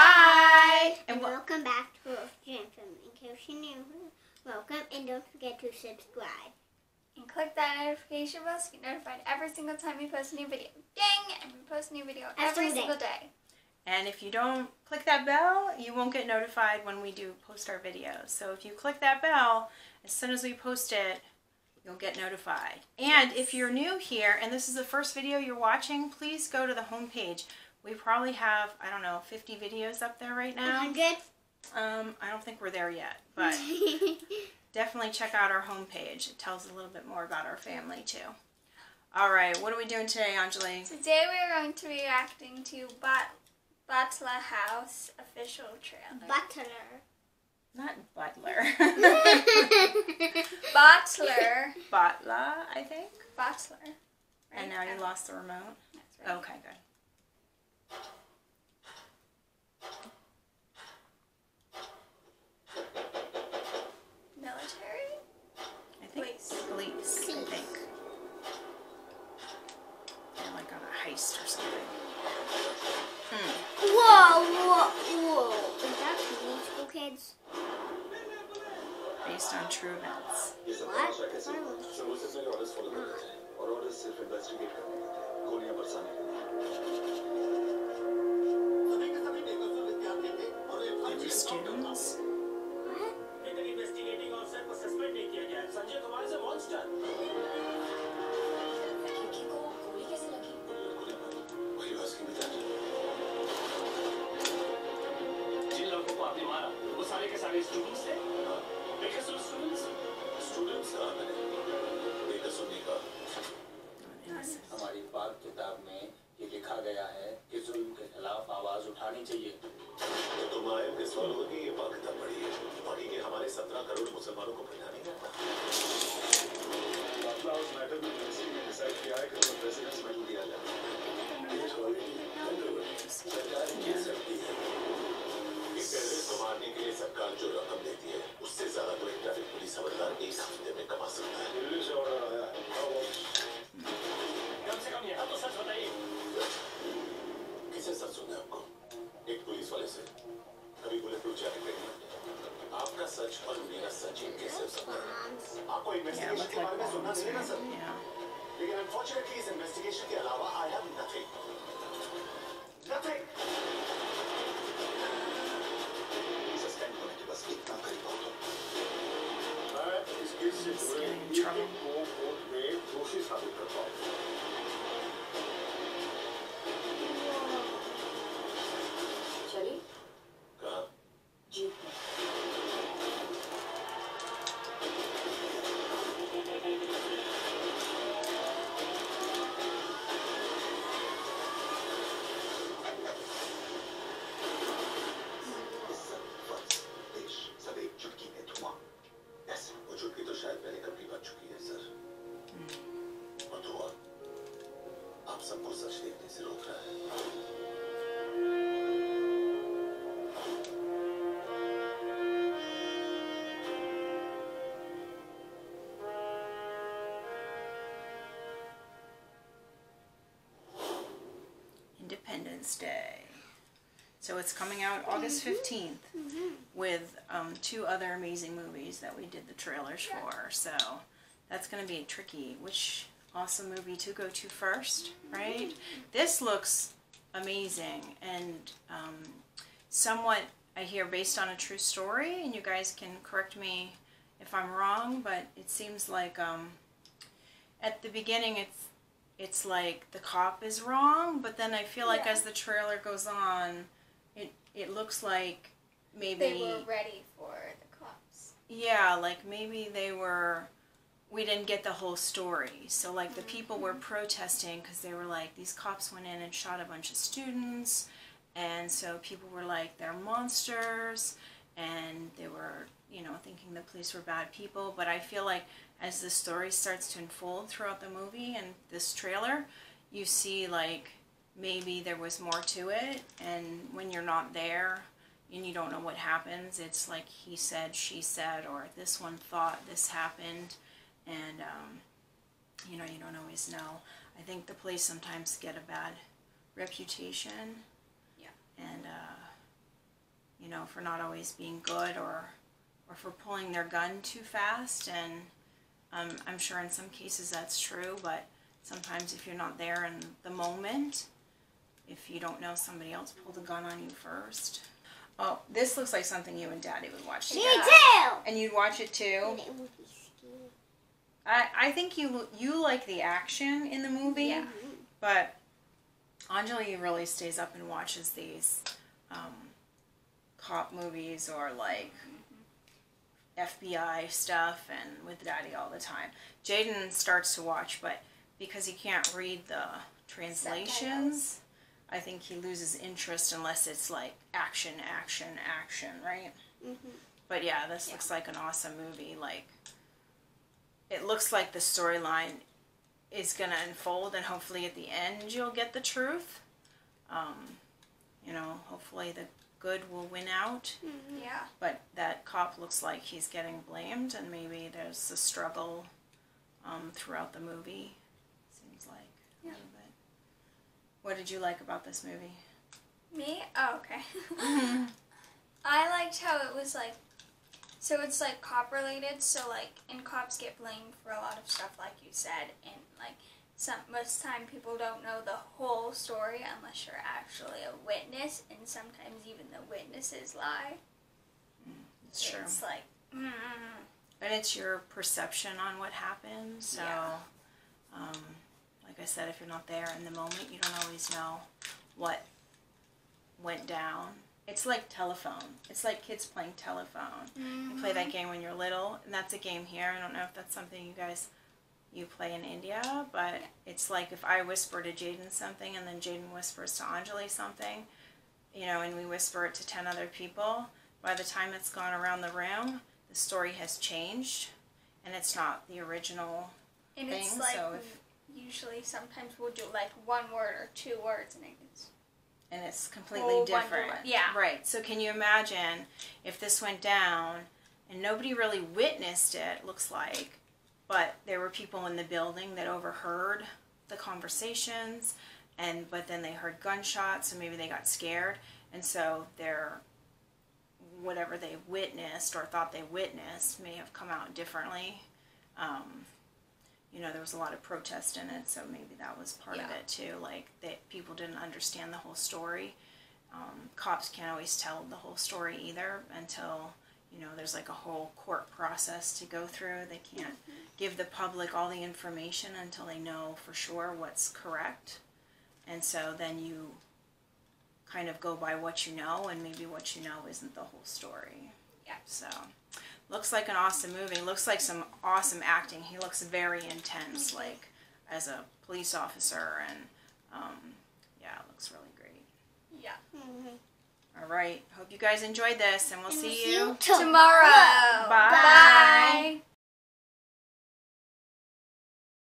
Hi! And And welcome back to Rose Jam In case you're new, welcome and don't forget to subscribe. And click that notification bell so you get notified every single time we post a new video. Ding! And we post a new video every Every day. single day. and if you don't click that bell, you won't get notified when we do post our videos. So if you click that bell, as soon as we post it, you'll get notified. And if you're new here and this is the first video you're watching, please go to the homepage. We probably have, I don't know, 50 videos up there right now. 100? Um, I don't think we're there yet, but definitely check out our homepage. It tells a little bit more about our family too. All right, what are we doing today, Anjali? Today we are going to be reacting to Bat- Batla House official trailer. Butler. Not Butler. Butler. Butler, I think. Butler. And now you lost the remote. That's right. Okay, good. Military? I think Police. police. I think. They're like on a heist or something. Hmm. Whoa, whoa, whoa. Is that Canadian kids? Based on true events. What? शुरू हमारे सत्रह करोड़ मुसलमानों को पढ़ना नहीं जाता मामला उस मैटर में यूनिवर्सिटी ने डिसाइड किया है कि दिया जाए। सरकार ये सकती है। एक टेररिस्ट को मारने के लिए सरकार जो रकम देती है उससे ज़्यादा तो एक ट्रैफ़िक पुलिस खबरदार एक हफ़्ते में कमा सकता है। आपको इन्वेस्टिगेशन के बारे में सुनना चाहिए ना सर लेकिन अनफॉर्चुनेटली इस इन्वेस्टिगेशन के अलावा I have nothing nothing suspend होने के बस इतना करीब हो तो। मैं इस केस से जुड़े कोर्ट में दोषी साबित करता हूँ। आप सबको सच देखने से रोक रहा है Independence Day. So it's coming out August 15th with um, two other amazing movies that we did the trailers for. So that's going to be tricky. Which awesome movie to go to first, right? This looks amazing and um, somewhat, I hear, based on a true story. And you guys can correct me if I'm wrong, but it seems like um, at the beginning it's it's like the cop is wrong, but then I feel like Yeah. as the trailer goes on, it it looks like maybe They were ready for the cops. yeah, like maybe they were we didn't get the whole story. So like the people were protesting cuz they were like these cops went in and shot a bunch of students. And so people were like they're monsters. And they were, you know, thinking the police were bad people, but I feel like as the story starts to unfold throughout the movie and this trailer, you see like maybe there was more to it. And when you're not there and you don't know what happens it's like he said she said or this one thought this happened and um, you know you don't always know i think the police sometimes get a bad reputation Yeah. and uh, you know, for not always being good or or for pulling their gun too fast. And um, I'm sure in some cases that's true, but sometimes if you're not there in the moment, if you don't know somebody else pulled a gun on you first. Oh, this looks like something you and Daddy would watch Me together. too. And you'd watch it too. And it would be scary. I, I think you you like the action in the movie, Yeah. but Anjali really stays up and watches these um, cop movies or like FBI stuff and with Daddy all the time. Jayden starts to watch, but because he can't read the translations, I think he loses interest unless it's like action, action, action, right? Mhm. But yeah, this looks like an awesome movie. Like, it looks like the storyline is gonna unfold, and hopefully at the end you'll get the truth. Um, you know, hopefully the good will win out. Yeah. But that cop looks like he's getting blamed, and maybe there's a struggle um, throughout the movie. Seems like Yeah. a. What did you like about this movie? Me? Oh, okay. I liked how it was like, so it's like cop related. So like, and cops get blamed for a lot of stuff, like you said, and like some most time people don't know the whole story unless you're actually a witness, and sometimes even the witnesses lie. It's true. It's like, mm, And it's your perception on what happened. So, Yeah. um, like I said, if you're not there in the moment, you don't always know what went down. It's like telephone. It's like kids playing telephone. You play that mm-hmm. game when you're little, and that's a game here. I don't know if that's something you guys you play in India, but it's like if I whisper to Jayden something and then Jayden whispers to Anjali something, you know, and we whisper it to 10 other people, by the time it's gone around the room, the story has changed and it's not the original and it's thing, like so if- usually sometimes we'll do like one word or two words, and it's and it's completely Whole different. yeah. Right. So can you imagine if this went down and nobody really witnessed it, looks like, but there were people in the building that overheard the conversations and but then they heard gunshots so maybe they got scared and so their whatever they witnessed or thought they witnessed may have come out differently. Um, you know, there was a lot of protest in it, so maybe that was part of it too. Like that people didn't understand the whole story. Um, cops can't always tell the whole story either until you know there's like a whole court process to go through. They can't give the public all the information until they know for sure what's correct, and so then you kind of go by what you know, and maybe what you know isn't the whole story. Yeah. So, looks like an awesome movie. Looks like some awesome acting. He looks very intense, like as a police officer, and um, yeah, it looks really great. yeah. Mhm. All right. Hope you guys enjoyed this, and we'll And see we'll you. Tomorrow. Bye. Bye.